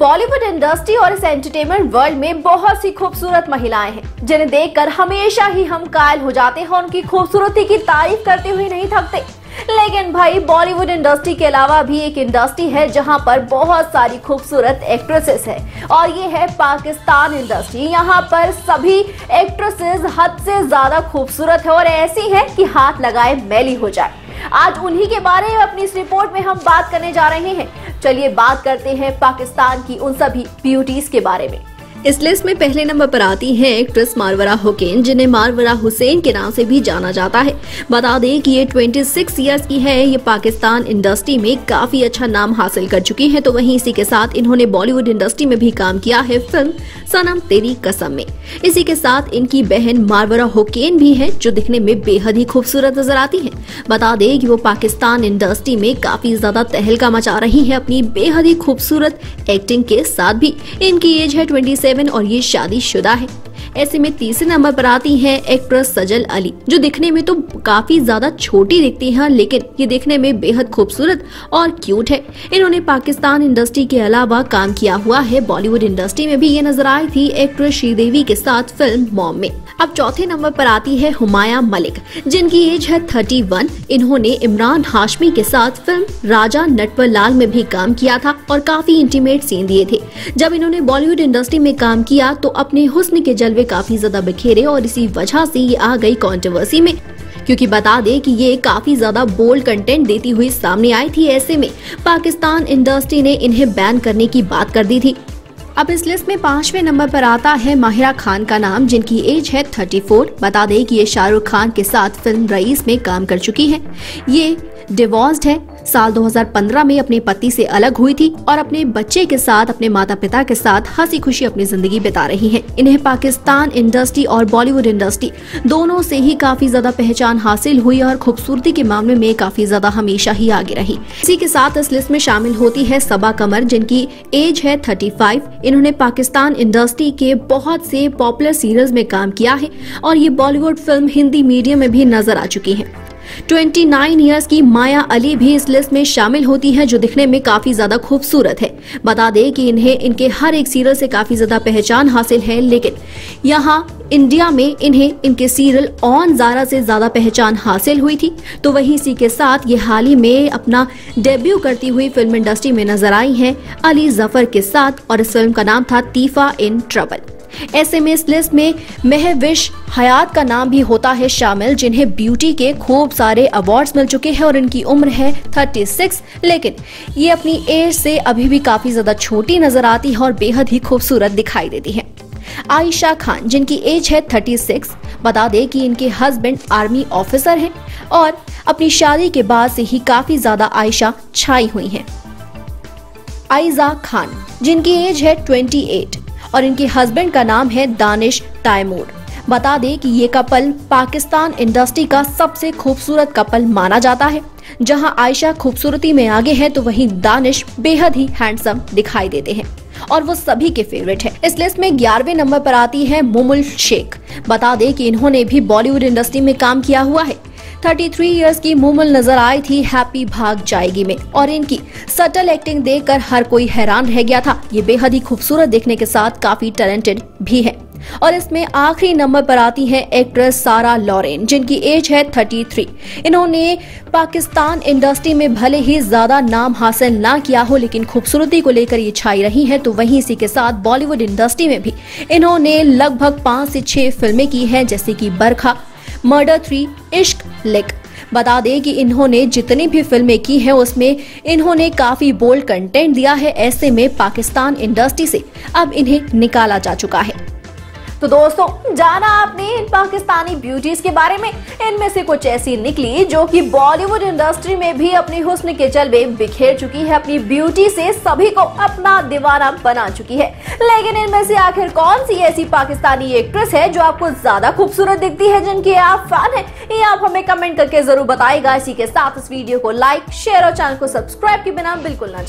Bollywood industry और इस entertainment world में बहुत सी खूबसूरत महिलाएँ हैं, जिन्हें देखकर हमेशा ही हम कायल हो जाते हैं और उनकी खूबसूरती की तारीफ़ करते हुए नहीं थकते। लेकिन भाई बॉलीवुड इंडस्ट्री के अलावा भी एक इंडस्ट्री है जहाँ पर बहुत सारी खूबसूरत एक्ट्रेसेस है। और ये है पाकिस्तान इंडस्ट्री यहाँ पर सभी एक्ट्रेसेस हद से ज़्यादा खूबसूरत है और ऐसी है कि हाथ लगाए मैली हो जाए। आज उन्हीं के बारे में अपनी इस रिपोर्ट में हम बात करने जा रहे हैं। चलिए बात करते हैं पाकिस्तान की उन सभी ब्यूटीज के बारे में। इस लिस्ट में पहले नंबर पर आती है एक्ट्रेस मारवरा हुसैन जिन्हें मारवरा हुसैन के नाम से भी जाना जाता है। बता दें कि ये 26 इयर्स की है। ये पाकिस्तान इंडस्ट्री में काफ़ी अच्छा नाम हासिल कर चुकी है तो वहीं इसी के साथ इन्होंने बॉलीवुड इंडस्ट्री में भी काम किया है फ़िल्म सनम तेरी कसम में। इसी के साथ इनकी बहन मारवरा हुकेन भी है, जो दिखने में बेहद ही खूबसूरत नज़र आती है। बता दें कि वो पाकिस्तान इंडस्ट्री में काफ़ी ज़्यादा तहलका मचा रही है, अपनी बेहद ही खूबसूरत एक्टिंग के साथ भी। इनकी एज है ट्वेंटी सेवन और ये शादीशुदा है। ऐसे में तीसरे नंबर पर आती है एक्ट्रेस सजल अली, जो दिखने में तो काफ़ी ज़्यादा छोटी दिखती है, लेकिन ये देखने में बेहद खूबसूरत और क्यूट है। इन्होंने पाकिस्तान इंडस्ट्री के अलावा काम किया हुआ है। बॉलीवुड इंडस्ट्री में भी ये नज़र आई थी एक्ट्रेस श्रीदेवी के साथ फ़िल्म मॉम में। अब चौथे नंबर पर आती है हुमाया मलिक, जिनकी एज है थर्टी वन। इन्होंने इमरान हाशमी के साथ फ़िल्म राजा नटवर लाल में भी काम किया था और काफ़ी इंटीमेट सीन दिए थे। जब इन्होंने बॉलीवुड इंडस्ट्री में काम किया तो अपने हुस्न के जलवे काफ़ी ज़्यादा बिखेरे और इसी वजह से ये आ गई कंट्रोवर्सी में। क्योंकि बता दें कि ये काफ़ी ज़्यादा बोल्ड कंटेंट देती हुई सामने आई थी ऐसे में। पाकिस्तान इंडस्ट्री ने इन्हें बैन करने की बात कर दी थी। अब इस लिस्ट में पाँचवें नंबर पर आता है माहिरा खान का नाम, जिनकी एज है 34 बता दें कि ये शाहरुख खान के साथ फ़िल्म रईस में काम कर चुकी हैं। ये डिवोर्स्ड है। साल 2015 में अपने पति से अलग हुई थी और अपने बच्चे के साथ, अपने माता पिता के साथ हँसी खुशी अपनी ज़िंदगी बिता रही हैं। इन्हें पाकिस्तान इंडस्ट्री और बॉलीवुड इंडस्ट्री दोनों से ही काफ़ी ज़्यादा पहचान हासिल हुई और खूबसूरती के मामले में काफ़ी ज़्यादा हमेशा ही आगे रही इसी के साथ इस लिस्ट में शामिल होती है सबा कमर, जिनकी एज है थर्टी इन्होंने पाकिस्तान इंडस्ट्री के बहुत से पॉपुलर सीरियल्स में काम किया है और ये बॉलीवुड फ़िल्म हिंदी मीडियम में भी नज़र आ चुकी हैं। 29 इयर्स की माया अली भी इस लिस्ट में शामिल होती हैं, जो दिखने में काफ़ी ज़्यादा खूबसूरत है। बता दें कि इन्हें, इनके हर एक सीरियल से काफ़ी ज़्यादा पहचान हासिल है, लेकिन यहाँ इंडिया में इन्हें, इनके सीरियल ऑन जारा से ज़्यादा पहचान हासिल हुई थी। तो वहीं इसी के साथ ये हाल ही में अपना डेब्यू करती हुई फ़िल्म इंडस्ट्री में नज़र आई हैं, अली ज़फ़र के साथ, और इस फ़िल्म का नाम था तीफा इन ट्रबल। ऐसे में इस लिस्ट में महविश हयात का नाम भी होता है शामिल, जिन्हें ब्यूटी के खूब सारे अवार्ड्स मिल चुके हैं और इनकी उम्र है 36 लेकिन ये अपनी एज से अभी भी काफ़ी ज़्यादा छोटी नज़र आती है और बेहद ही खूबसूरत दिखाई देती है आयशा खान, जिनकी एज है 36 बता दें कि इनके हस्बैंड आर्मी ऑफिसर हैं और अपनी शादी के बाद से ही काफ़ी ज़्यादा आयशा छाई हुई हैं। आयजा खान, जिनकी एज है 28 और इनके हस्बैंड का नाम है दानिश तैमूर। बता दें कि ये कपल पाकिस्तान इंडस्ट्री का सबसे खूबसूरत कपल माना जाता है। जहाँ आयशा खूबसूरती में आगे है तो वहीं दानिश बेहद ही हैंडसम दिखाई देते हैं और वो सभी के फेवरेट है। इस लिस्ट में ग्यारहवें नंबर पर आती है मुमुल शेख। बता दें कि इन्होंने भी बॉलीवुड इंडस्ट्री में काम किया हुआ है। 33 इयर्स की मुमुल नज़र आई थी हैप्पी भाग जाएगी में। और इनकी सटल एक्टिंग देखकर हर कोई हैरान रह गया था। ये बेहद ही खूबसूरत देखने के साथ काफ़ी टैलेंटेड भी है। और इसमें आखिरी नंबर पर आती है एक्ट्रेस सारा लॉरेन, जिनकी एज है 33 इन्होंने पाकिस्तान इंडस्ट्री में भले ही ज़्यादा नाम हासिल ना किया हो, लेकिन खूबसूरती को लेकर ये छाई रही हैं तो वहीं इसी के साथ बॉलीवुड इंडस्ट्री में भी इन्होंने लगभग पाँच से छह फ़िल्में की हैं, जैसे की बरखा मर्डर थ्री इश्क लिक बता दें कि इन्होंने जितनी भी फ़िल्में की हैं, उसमें इन्होंने काफ़ी बोल्ड कंटेंट दिया है, ऐसे में पाकिस्तान इंडस्ट्री से अब इन्हें निकाला जा चुका है। तो दोस्तों, जाना आपने इन पाकिस्तानी ब्यूटीज के बारे में। इनमें से कुछ ऐसी निकली जो कि बॉलीवुड इंडस्ट्री में भी अपनी हुस्न के जलवे बिखेर चुकी है। अपनी ब्यूटी से सभी को अपना दीवाना बना चुकी है। लेकिन इनमें से आखिर कौन सी ऐसी पाकिस्तानी एक्ट्रेस है जो आपको ज़्यादा खूबसूरत दिखती है, जिनके आप फ़ैन है? ये आप हमें कमेंट करके ज़रूर बताएगा इसी के साथ इस वीडियो को लाइक शेयर और चैनल को सब्सक्राइब के बिना बिल्कुल ना जाए।